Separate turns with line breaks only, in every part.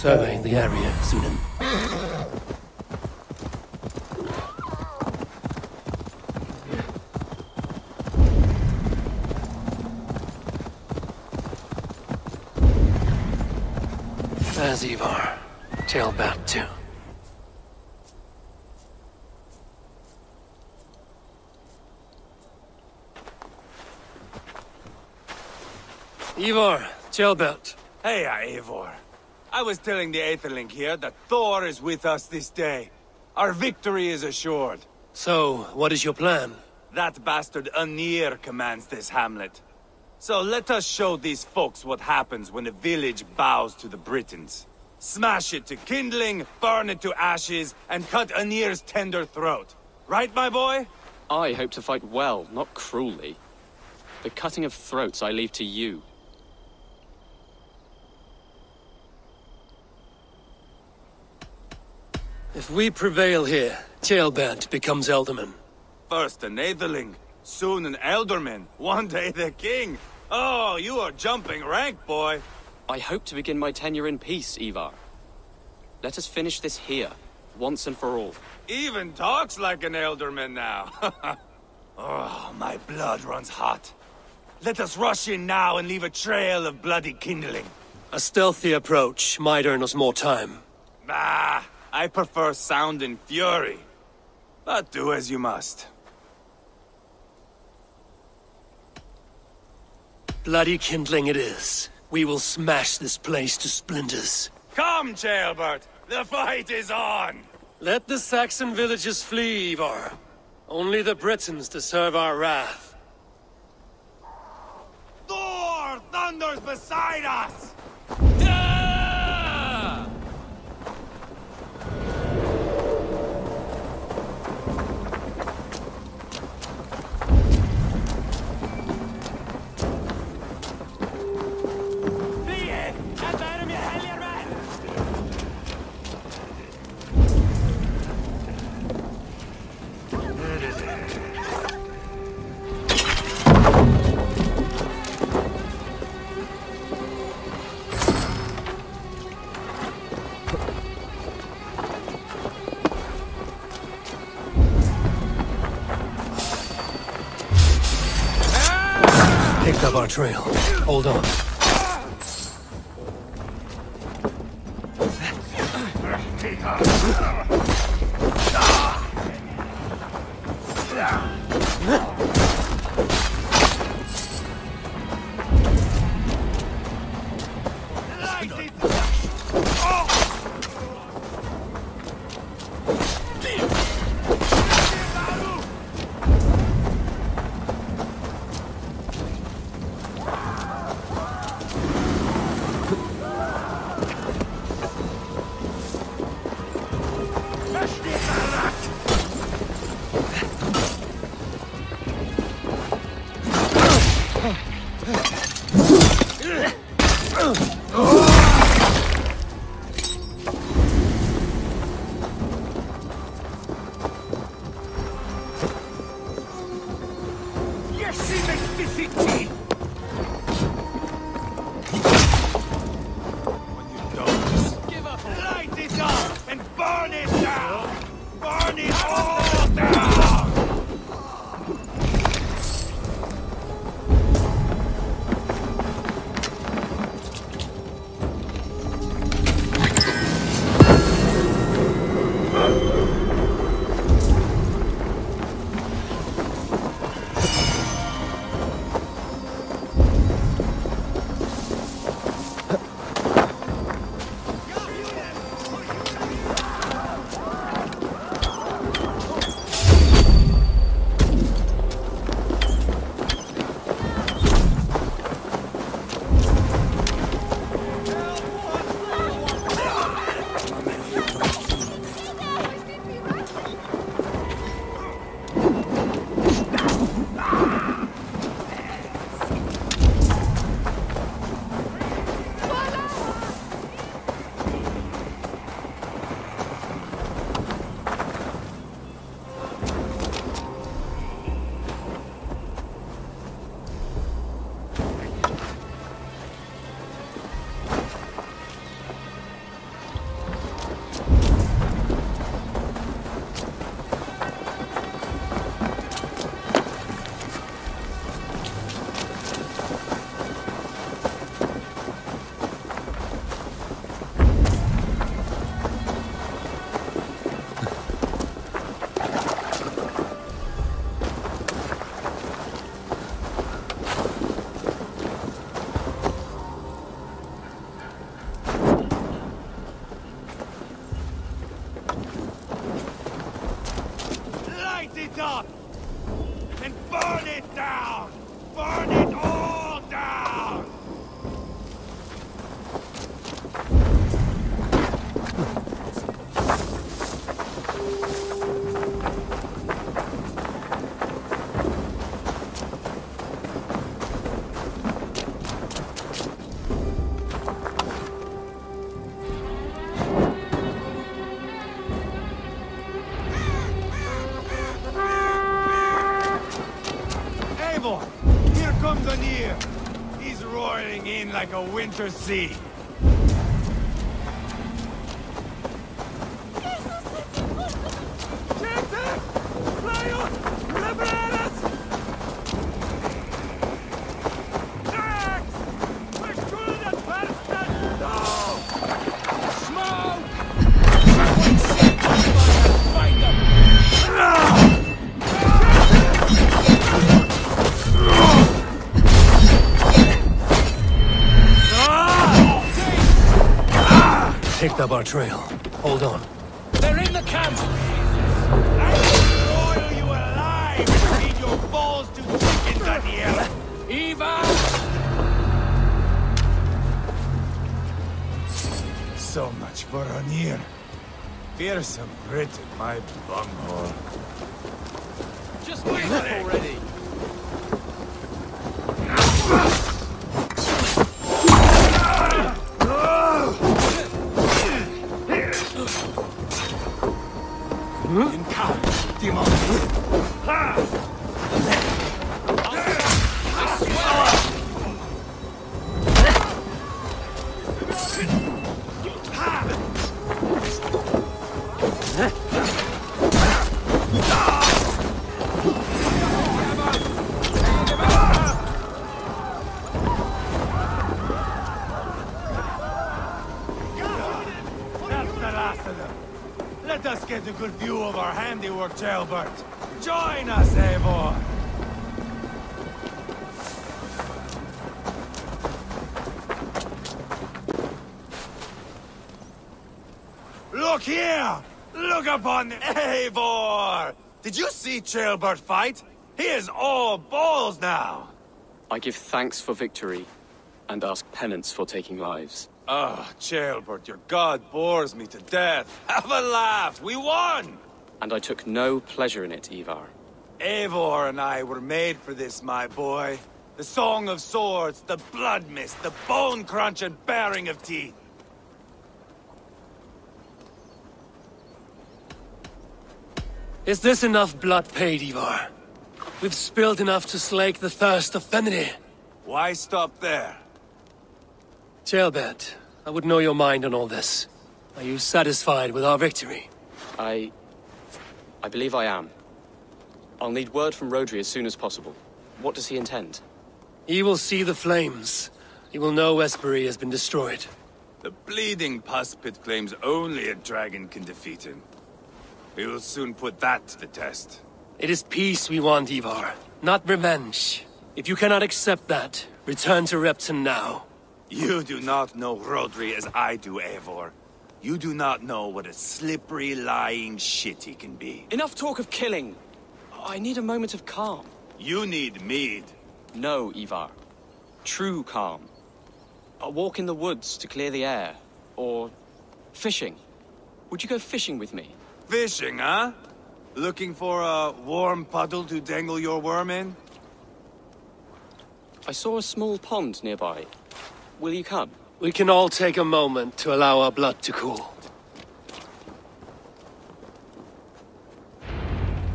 Surveying the area, Sunan. There's Ivar. Ceolbert too. Ivar, Ceolbert.
Hey, uh, Eivor. I was telling the Aetheling here that Thor is with us this day. Our victory is assured.
So, what is your plan?
That bastard Anir commands this hamlet. So let us show these folks what happens when a village bows to the Britons. Smash it to kindling, burn it to ashes, and cut Anir's tender throat. Right, my boy?
I hope to fight well, not cruelly. The cutting of throats I leave to you.
If we prevail here, Ceolbert becomes Ealdorman.
First an Aetheling, soon an Ealdorman, one day the king. Oh, you are jumping rank, boy.
I hope to begin my tenure in peace, Ivar. Let us finish this here, once and for all.
Even talks like an Ealdorman now. oh, my blood runs hot. Let us rush in now and leave a trail of bloody kindling.
A stealthy approach might earn us more time.
Bah, I prefer sound and fury. But do as you must.
Bloody kindling it is. We will smash this place to splinters.
Come, Ceolbert! The fight is on!
Let the Saxon villages flee, Ivar. Only the Britons deserve our wrath.
Thor thunders beside us!
Up our trail. Hold on.
Winter sea.
Picked up our trail. Hold on.
They're in the camp!
I will broil you alive and feed your balls to chickens, Anir!
Eva!
So much for Anir. Fearsome Briton, my bunghole.
Just wait already!
Ceolbert. Join us, Eivor! Look here! Look upon Eivor! Did you see Ceolbert fight? He is all balls now!
I give thanks for victory, and ask penance for taking lives.
Ah, Ceolbert, your god bores me to death. Have a laugh! We won!
And I took no pleasure in it, Ivar.
Eivor and I were made for this, my boy. The song of swords, the blood mist, the bone crunch and baring of teeth.
Is this enough blood paid, Ivar? We've spilled enough to slake the thirst of Fenrir.
Why stop there?
Ceolbert, I would know your mind on all this. Are you satisfied with our victory?
I... I believe I am. I'll need word from Rhodri as soon as possible. What does he intend?
He will see the flames. He will know Espery has been destroyed.
The bleeding pus pit claims only a dragon can defeat him. We will soon put that to the test.
It is peace we want, Ivar, not revenge. If you cannot accept that, return to Repton now.
You do not know Rhodri as I do, Eivor. You do not know what a slippery, lying shit he can be.
Enough talk of killing! I need a moment of calm.
You need mead.
No, Ivar. True calm. A walk in the woods to clear the air. Or fishing. Would you go fishing with me?
Fishing, huh? Looking for a warm puddle to dangle your worm in?
I saw a small pond nearby. Will you come?
We can all take a moment to allow our blood to cool.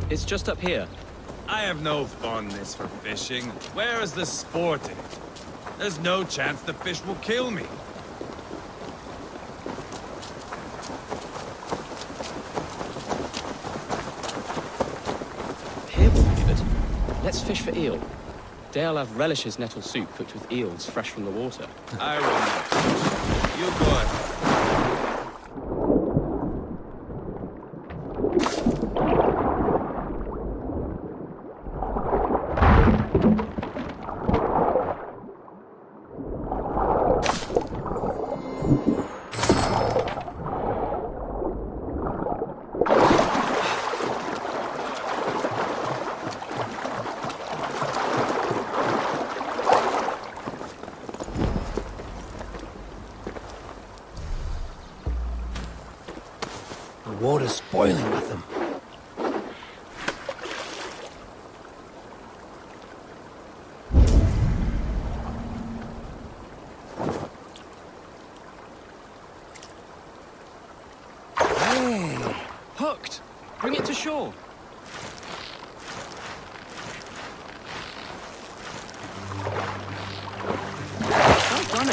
It's just up here.
I have no fondness for fishing. Where is the sport in it? There's no chance the fish will kill me.
Here will be good. Let's fish for eel. Deorlaf relishes nettle soup cooked with eels fresh from the water.
I will not. You go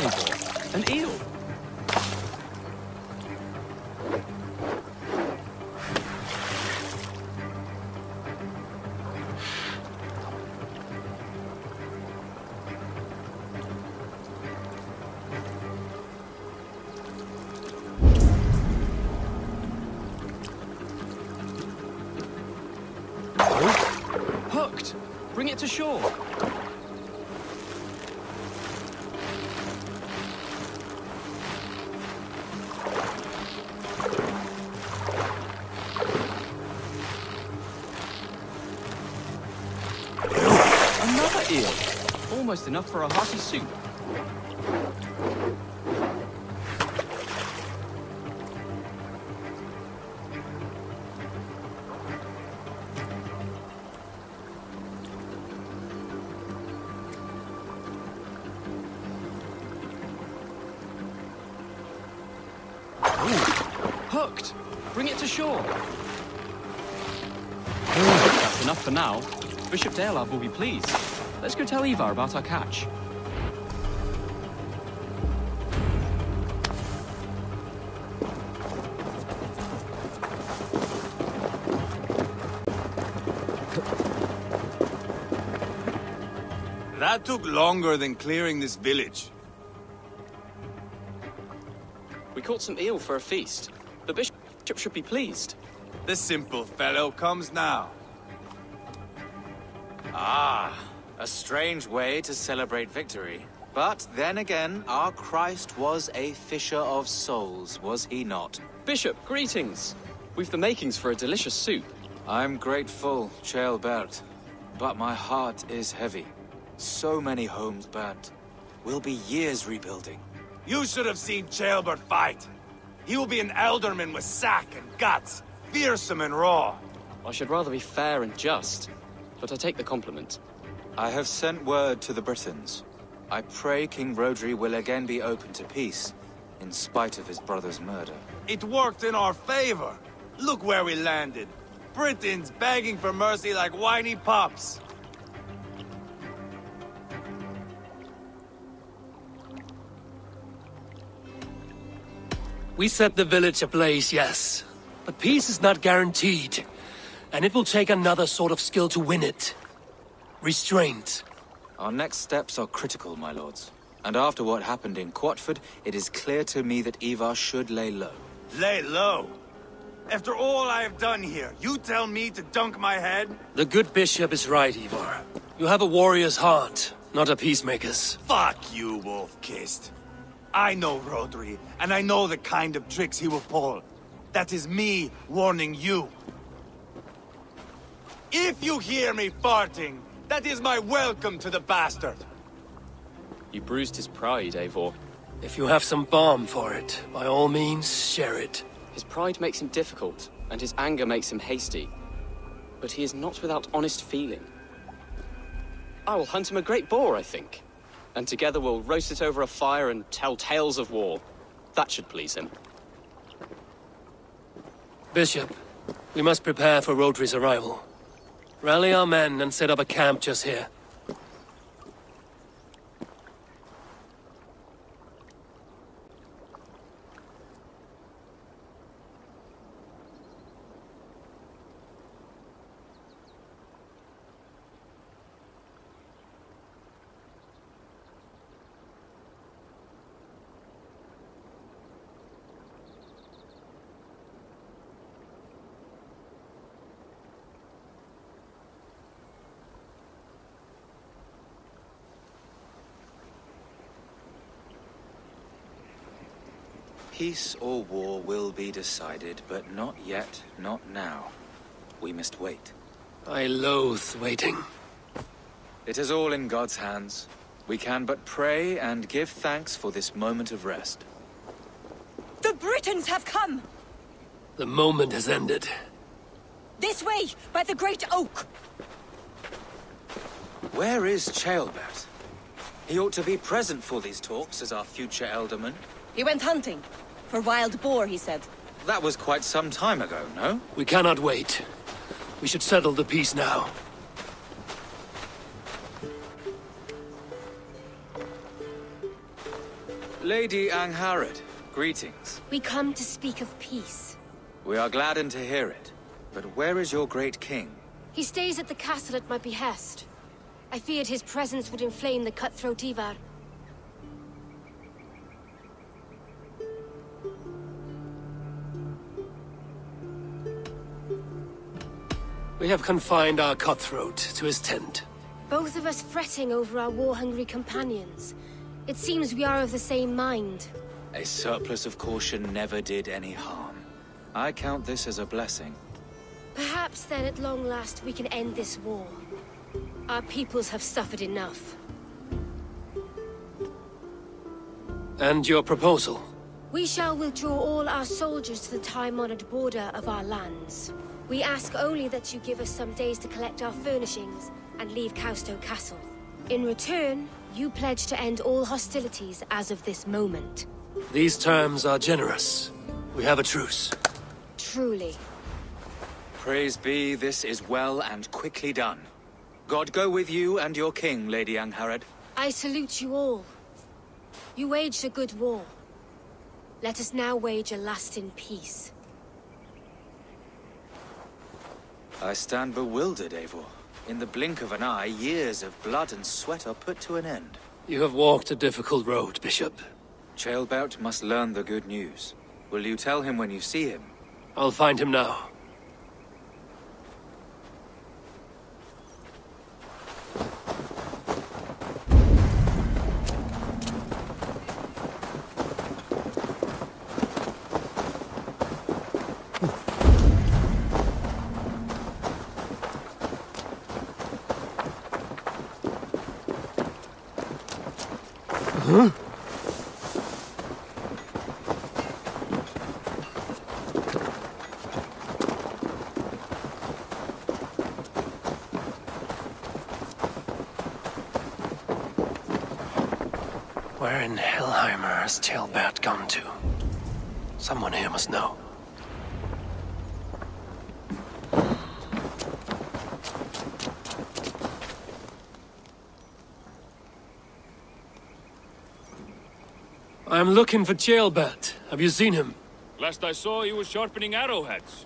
Well Enough for a hearty soup. Hooked! Bring it to shore. That's enough for now. Bishop Deorlaf will be pleased. Let's go tell Ivar about our catch.
That took longer than clearing this village.
We caught some eel for a feast. The bishop should be pleased.
The simple fellow comes now.
Ah, a strange way to celebrate victory. But then again, our Christ was a fisher of souls, was he not?
Bishop, greetings. We've the makings for a delicious soup.
I'm grateful, Ceolbert, but my heart is heavy. So many homes burnt. We'll be years rebuilding.
You should have seen Ceolbert fight. He will be an ealdorman with sack and guts, fearsome and raw.
I should rather be fair and just, but I take the compliment.
I have sent word to the Britons. I pray King Rhodri will again be open to peace, in spite of his brother's murder.
It worked in our favor. Look where we landed. Britons begging for mercy like whiny pups.
We set the village ablaze, yes. But peace is not guaranteed. And it will take another sort of skill to win it. Restraint.
Our next steps are critical, my lords. And after what happened in Quatford, it is clear to me that Ivar should lay low.
Lay low. After all I have done here, you tell me to dunk my head?
The good bishop is right, Ivar. You have a warrior's heart, not a peacemaker's.
Fuck you, Wolf-Kissed. I know Rhodri, and I know the kind of tricks he will pull. That is me warning you. If you hear me farting, that is my welcome to the bastard.
You bruised his pride, Eivor.
If you have some balm for it, by all means, share it.
His pride makes him difficult, and his anger makes him hasty. But he is not without honest feeling. I will hunt him a great boar, I think. And together we'll roast it over a fire and tell tales of war. That should please him.
Bishop, we must prepare for Rhodri's arrival. Rally our men and set up a camp just here.
Peace or war will be decided, but not yet, not now. We must wait.
I loathe waiting.
It is all in God's hands. We can but pray and give thanks for this moment of rest.
The Britons have come!
The moment has ended.
This way, by the great oak!
Where is Ceolbert? He ought to be present for these talks as our future Ealdorman.
He went hunting. For wild boar, he said.
That was quite some time ago, no?
We cannot wait. We should settle the peace now.
Lady Angharad, greetings.
We come to speak of peace.
We are gladdened to hear it. But where is your great king?
He stays at the castle at my behest. I feared his presence would inflame the cutthroat Ivar.
We have confined our cutthroat to his tent.
Both of us fretting over our war-hungry companions. It seems we are of the same mind.
A surplus of caution never did any harm. I count this as a blessing.
Perhaps then at long last we can end this war. Our peoples have suffered enough.
And your proposal?
We shall withdraw all our soldiers to the time-honored border of our lands. We ask only that you give us some days to collect our furnishings and leave Causto Castle. In return, you pledge to end all hostilities as of this moment.
These terms are generous. We have a truce.
Truly.
Praise be, this is well and quickly done. God go with you and your king, Lady Angharad.
I salute you all. You waged a good war. Let us now wage a lasting peace.
I stand bewildered, Eivor. In the blink of an eye, years of blood and sweat are put to an end.
You have walked a difficult road, Bishop.
Ceolbert must learn the good news. Will you tell him when you see him?
I'll find him now. Where in Hellheimer has Ceolbert gone to? Someone here must know. I'm looking for Ceolbert. Have you seen him?
Last I saw, he was sharpening arrowheads.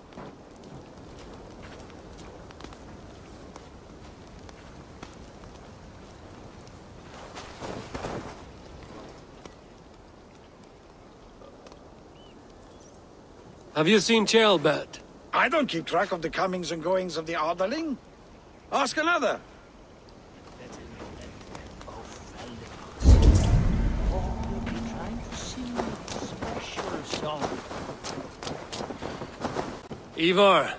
Have you seen Ceolbert?
I don't keep track of the comings and goings of the Aetheling. Ask another.
Ivar,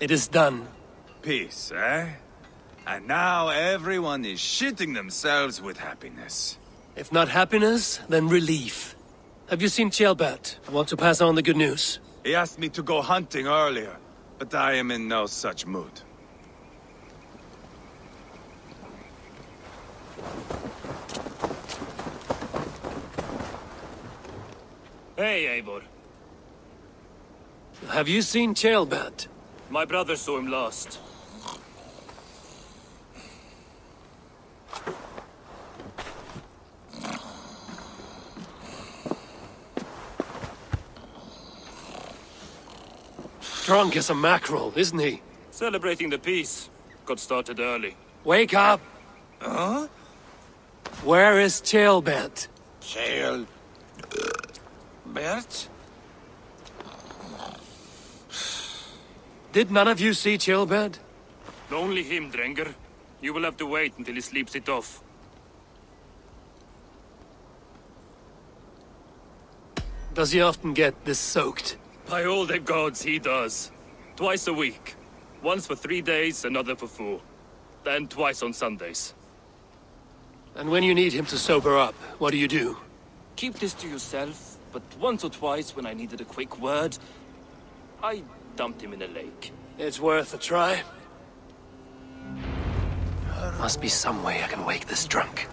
it is done.
Peace, eh? And now everyone is shitting themselves with happiness.
If not happiness, then relief. Have you seen Ceolbert? I want to pass on the good news.
He asked me to go hunting earlier, but I am in no such mood.
Hey, Eivor.
Have you seen Ceolbert?
My brother saw him last.
Drunk as a mackerel, isn't he?
Celebrating the peace. Got started early.
Wake up! Huh? Where is Ceolbert?
Jail. Bert?
Did none of you see Ceolbert?
Only him, Drenger. You will have to wait until he sleeps it off.
Does he often get this soaked?
By all the gods, he does. Twice a week. Once for three days, another for four. Then twice on Sundays.
And when you need him to sober up, what do you do?
Keep this to yourself, but once or twice when I needed a quick word, I dumped him in a lake.
It's worth a try. Must be some way I can wake this drunk.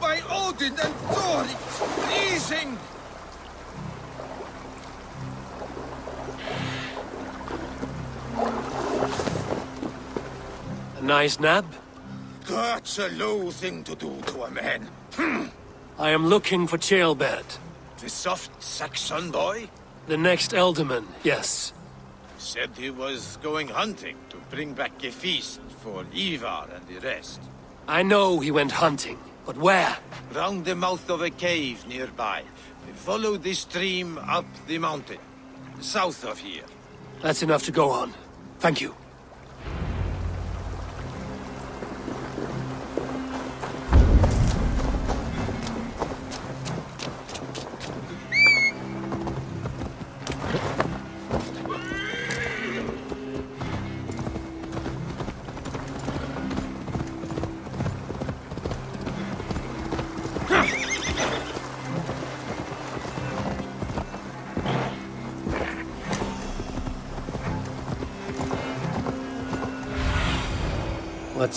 By Odin and Thor, it's freezing!
A nice nab?
That's a low thing to do to a man. Hmm.
I am looking for Ceolbert.
The soft Saxon boy
The next Ealdorman, yes.
said he was going hunting to bring back a feast for Ivar and the rest.
I know he went hunting, but where?
Round the mouth of a cave nearby. Follow the stream up the mountain. South of here.
That's enough to go on. Thank you.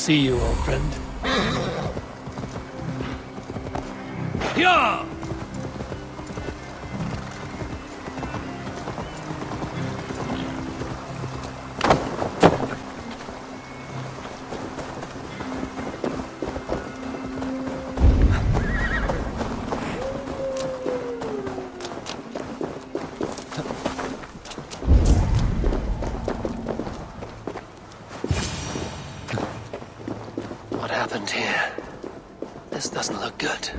See you, old friend. Yeah! Here? This doesn't look good.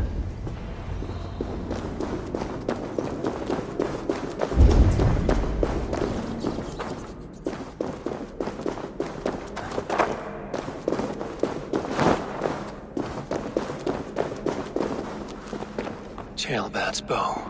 Ceolbert's bow.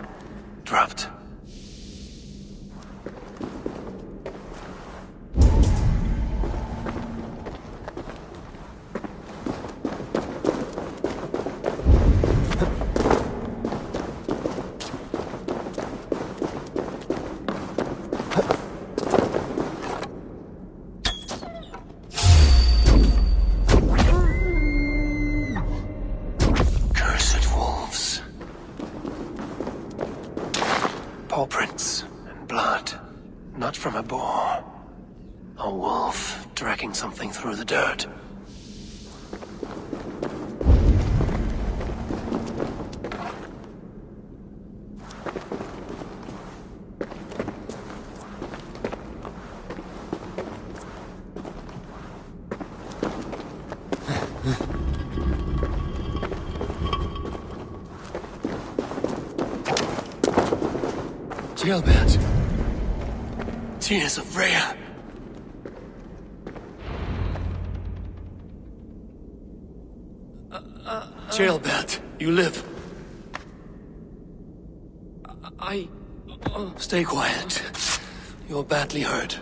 Tears of Freya. Ceolbert, you live.
I.
Uh, Stay quiet. You're badly hurt.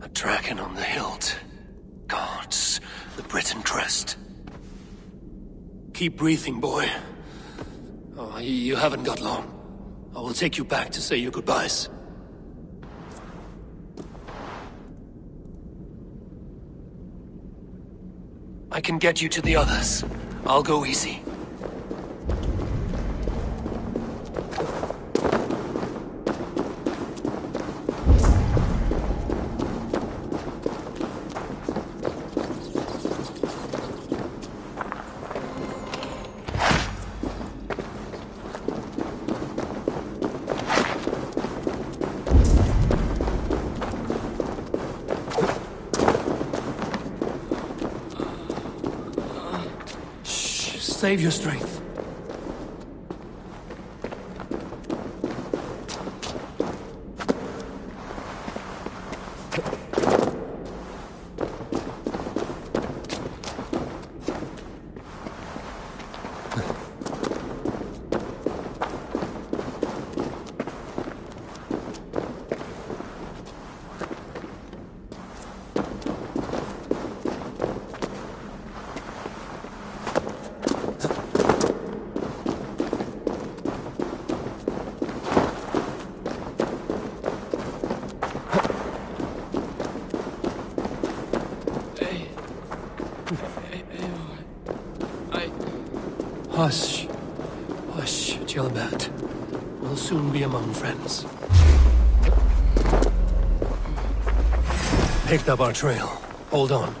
A dragon on the hilt. Gods, the Briton crest. Keep breathing, boy. Oh, you haven't got long. I will take you back to say your goodbyes. I can get you to the others. I'll go easy. Save your strength.
I...
Hush. Hush, Ceolbert. We'll soon be among friends. Picked up our trail. Hold on.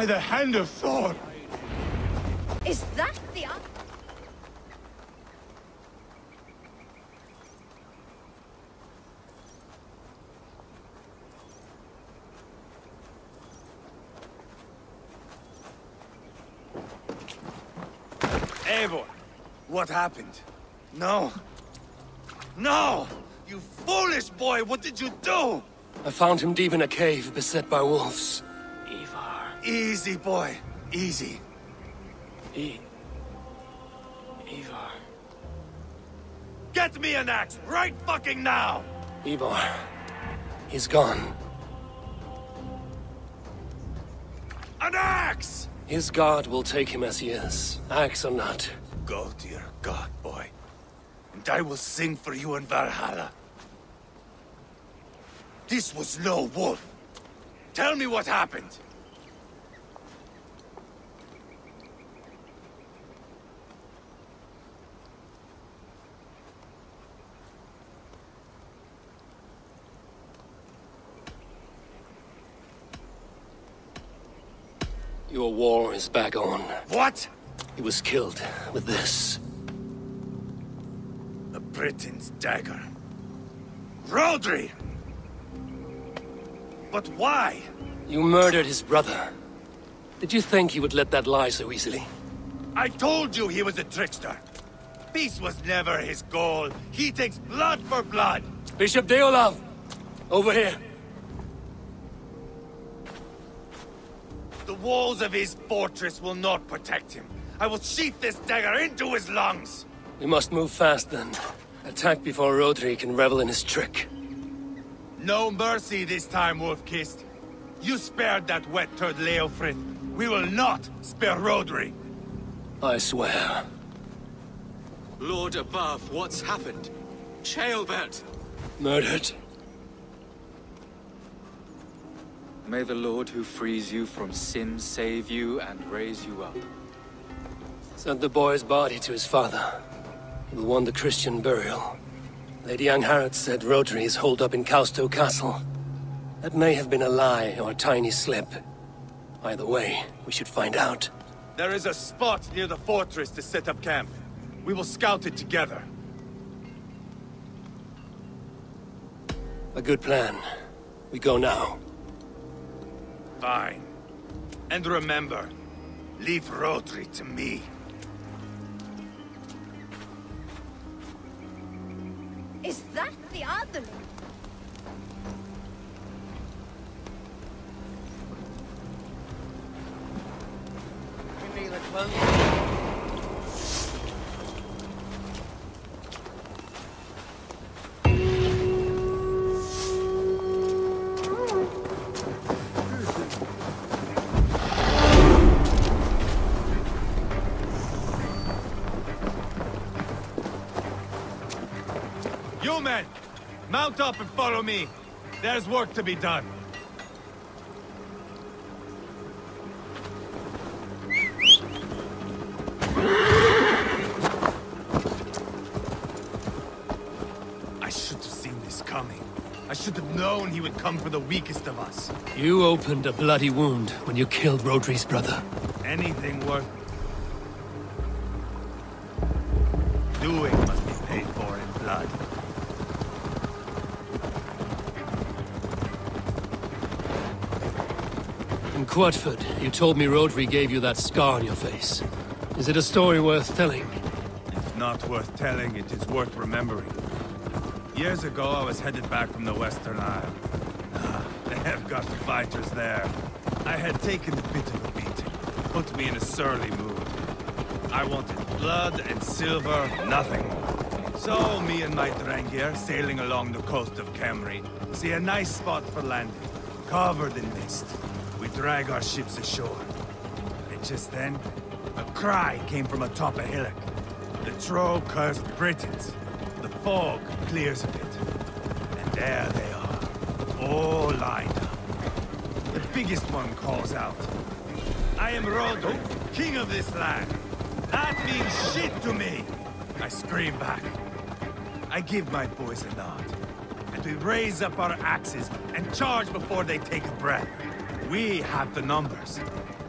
By the hand of Thor!
Is that the other?
Eivor, what happened? No. No! You foolish boy, what did you do?
I found him deep in a cave, beset by wolves.
Easy, boy. Easy.
I... Ivar...
Get me an axe, right fucking now!
Ivar. He's gone.
An axe!
His god will take him as he is, axe or not.
Go to your god, boy. And I will sing for you in Valhalla. This was no wolf. Tell me what happened.
Your war is back on.
What?
He was killed with this.
A Briton's dagger. Rhodri! But why?
You murdered his brother. Did you think he would let that lie so easily?
I told you he was a trickster. Peace was never his goal. He takes blood for blood.
Bishop Deorlaf! Over here.
The walls of his fortress will not protect him. I will sheath this dagger into his lungs.
We must move fast then. Attack before Rhodri can revel in his trick.
No mercy this time, Wolf-Kissed. You spared that wet turd Leofrith. We will not spare Rhodri.
I swear.
Lord above, what's happened? Ceolbert!
Murdered.
May the Lord who frees you from sin save you and raise you up.
Sent the boy's body to his father. He Will want the Christian burial. Lady Angharad said Rhodri is holed up in Caustow Castle. That may have been a lie or a tiny slip. Either way, we should find out.
There is a spot near the fortress to set up camp. We will scout it together.
A good plan. We go now.
Fine. And remember, leave Rhodri to me.
Is that the other?
You Mount up and follow me. There's work to be done. I should have seen this coming. I should have known he would come for the weakest of us.
You opened a bloody wound when you killed Rhodri's brother.
Anything worth doing must be paid for in blood.
In Quatford, you told me Rhodri gave you that scar on your face. Is it a story worth telling?
If not worth telling, it is worth remembering. Years ago, I was headed back from the Western Isle. Ah, they have got fighters there. I had taken a bit of a beating. Put me in a surly mood. I wanted blood and silver, nothing more. So, me and my Drengir, sailing along the coast of Cymru, see a nice spot for landing, covered in mist. Drag our ships ashore. And just then, a cry came from atop a hillock. The troll cursed Britons. The fog clears a bit. And there they are, all lined up. The biggest one calls out. I am Rodo, king of this land. That means shit to me! I scream back. I give my boys a nod. And we raise up our axes and charge before they take a breath. We have the numbers.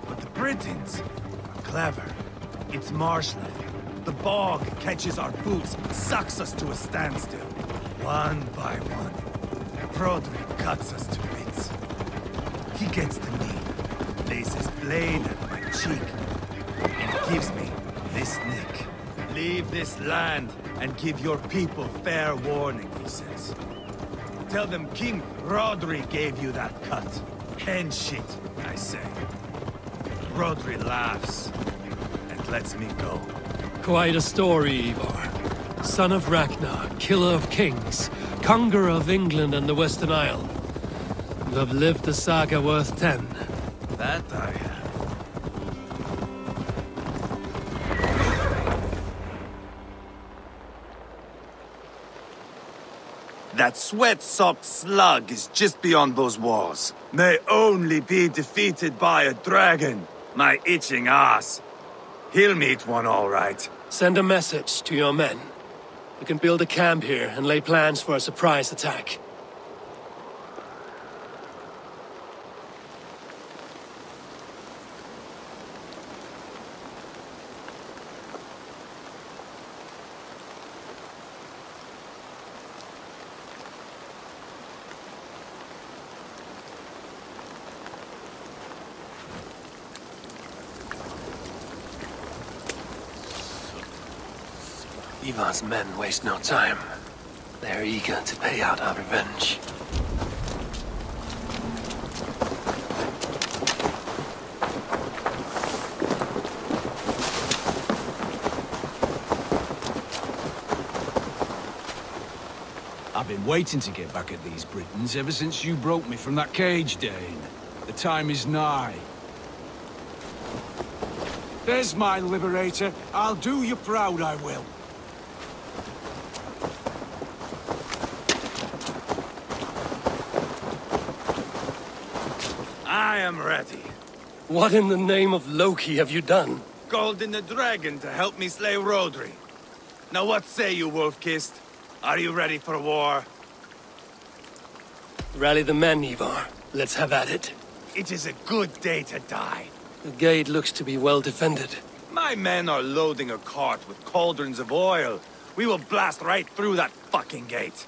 But the Britons are clever. It's marshland. The bog catches our boots, sucks us to a standstill. One by one. Broderick cuts us to bits. He gets to me, lays his blade at my cheek, and gives me this nick. Leave this land and give your people fair warning, he says. Tell them King Rhodri gave you that cut. Hen shit, I say. Rhodri laughs and lets me go.
Quite a story, Ivar. Son of Ragnar, killer of kings, conqueror of England and the Western Isle. You have lived a saga worth ten.
That I have. That sweat-sopped slug is just beyond those walls. May only be defeated by a dragon. My itching ass. He'll meet one all right.
Send a message to your men. We can build a camp here and lay plans for a surprise attack. Ivar's men waste no time. They're eager to pay out our revenge.
I've been waiting to get back at these Britons ever since you broke me from that cage, Dane. The time is nigh. There's my liberator. I'll do you proud, I will.
I am ready.
What in the name of Loki have you done?
Called in the dragon to help me slay Rhodri. Now what say you, Wolf-Kissed? Are you ready for war?
Rally the men, Ivar. Let's have at it.
It is a good day to die.
The gate looks to be well defended.
My men are loading a cart with cauldrons of oil. We will blast right through that fucking gate.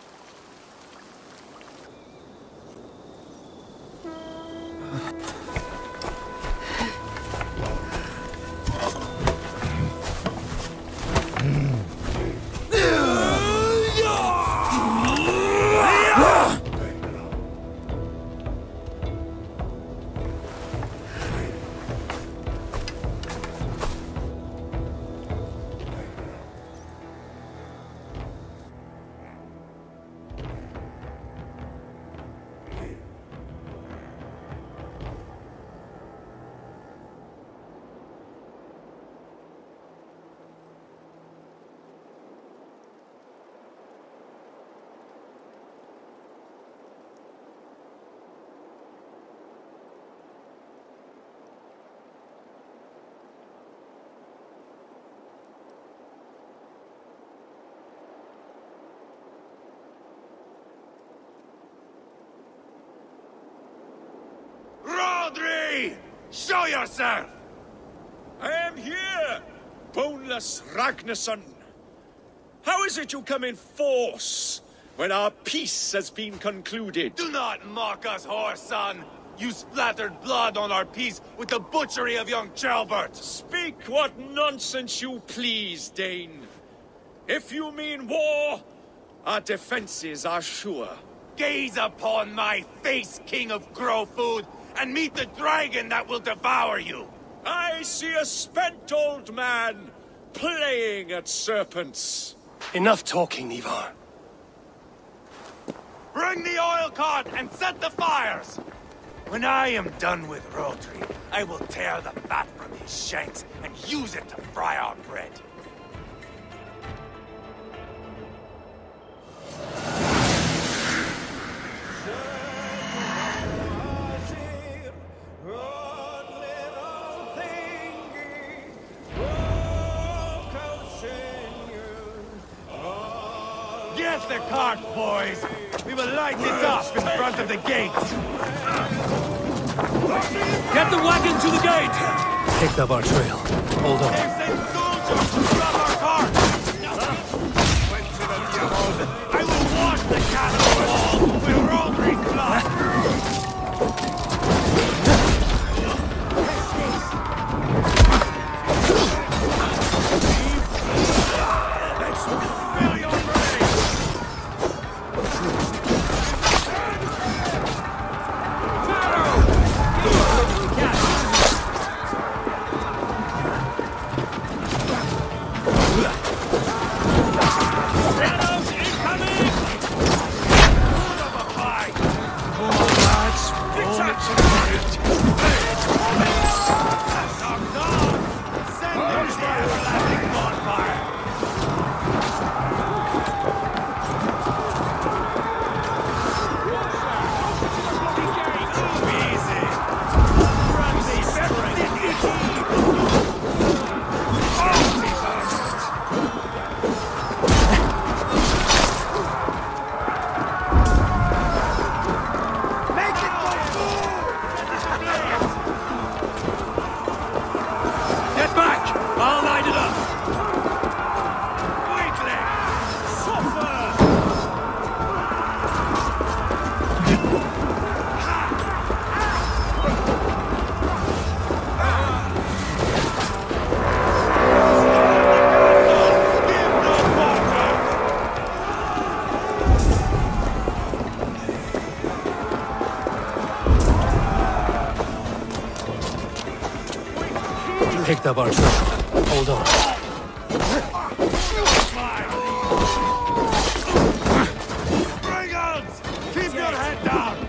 Show yourself!
I am here, boneless Ragnarsson. How is it you come in force when our peace has been concluded?
Do not mock us, whoreson! You splattered blood on our peace with the butchery of young Ceolbert!
Speak what nonsense you please, Dane. If you mean war, our defenses are sure.
Gaze upon my face, King of Grow Food, and meet the dragon that will devour you!
I see a spent old man playing at serpents.
Enough talking, Ivar.
Bring the oil cart and set the fires! When I am done with Rhodri, I will tear the fat from his shanks and use it to fry our bread. Front of the gate!
Get the wagon to the gate!
Picked up our trail. Hold on.
Our.
Hold on.
Brigands! Keep your head down!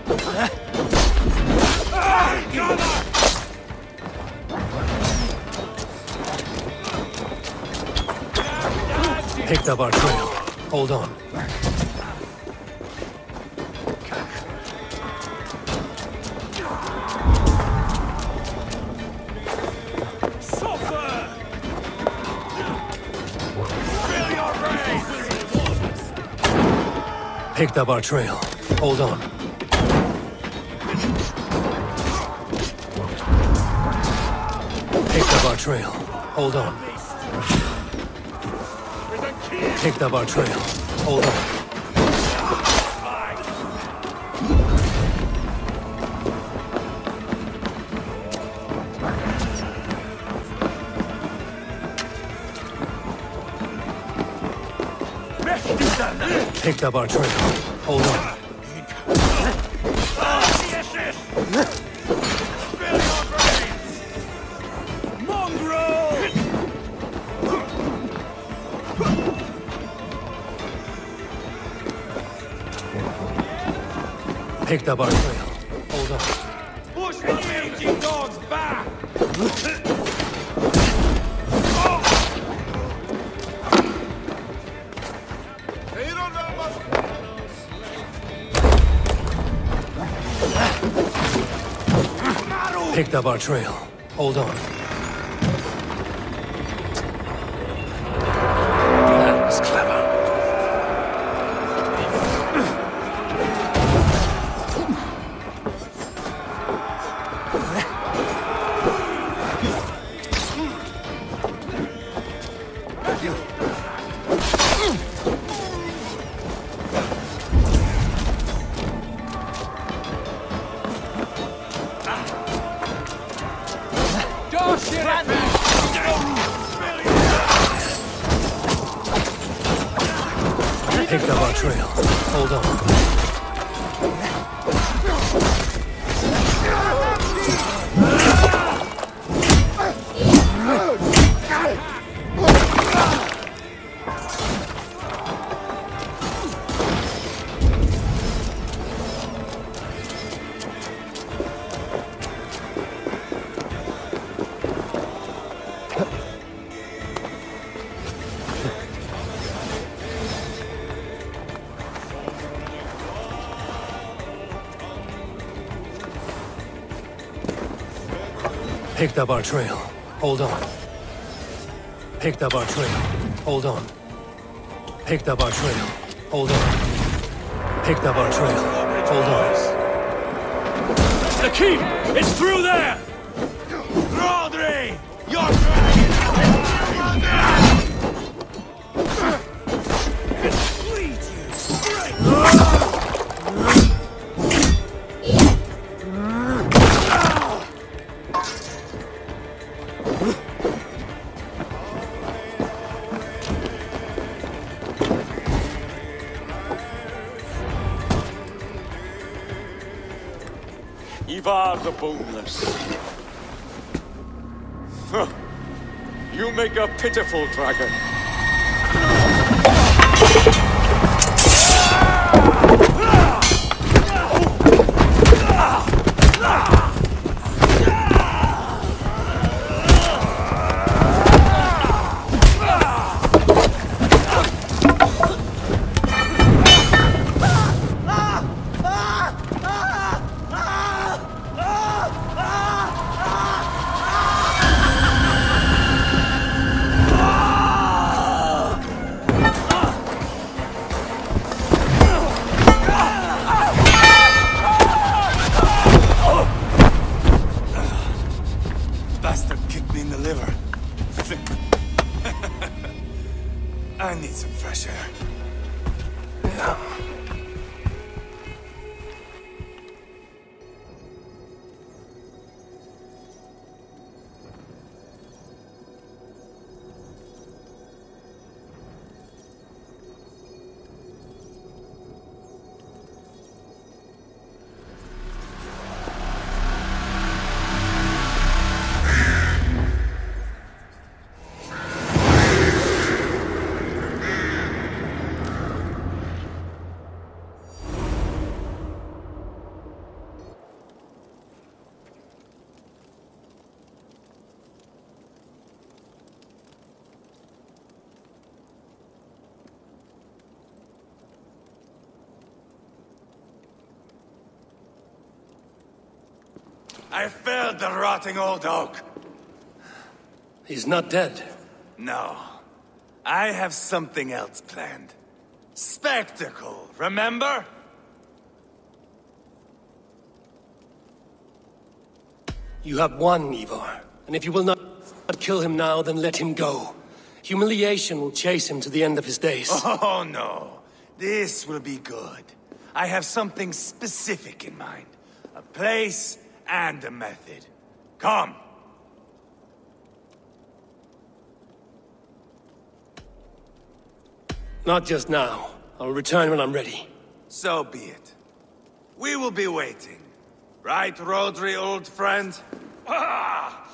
Gunnar!
Picked up our trail. Hold on. Picked up our trail. Hold on. Picked up our trail. Hold on. Picked up our trail. Hold on. Picked up our trail. Hold on. Picked up our trail. Up our trail. Hold on. Picked up our trail. Hold on. Picked up our trail. Hold on. Picked up our trail. Hold on. Picked up our trail. Hold on.
The keep! It's through there!
Ivar the Boneless. Huh. You make a pitiful dragon.
I felled the rotting old oak.
He's not dead.
No. I have something else planned. Spectacle, remember?
You have won, Ivar. And if you will not kill him now, then let him go. Humiliation will chase him to the end of his days.
Oh, no. This will be good. I have something specific in mind. A place and a method. Come.
Not just now. I'll return when I'm ready.
So be it. We will be waiting. Right, Rhodri, old friend? Ah!